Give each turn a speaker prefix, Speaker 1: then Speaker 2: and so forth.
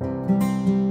Speaker 1: Música